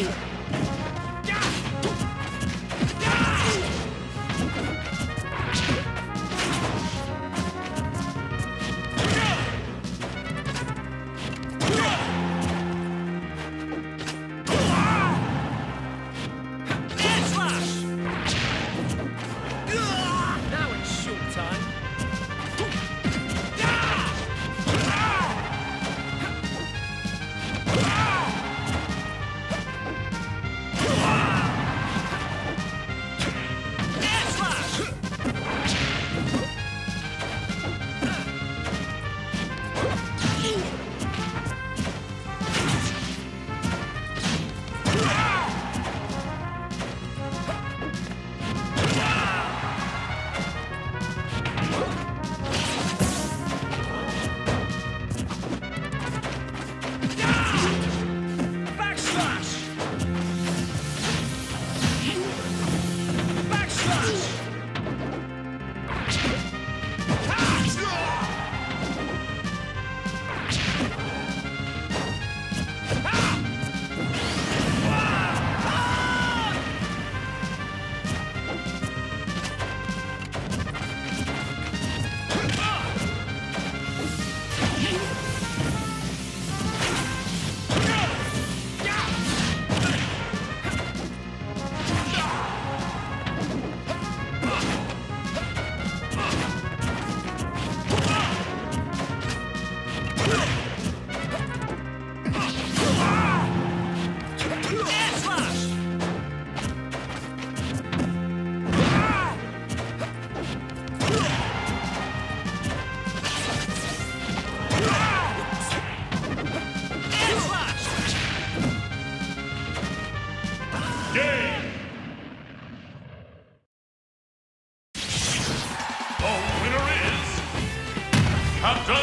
Air The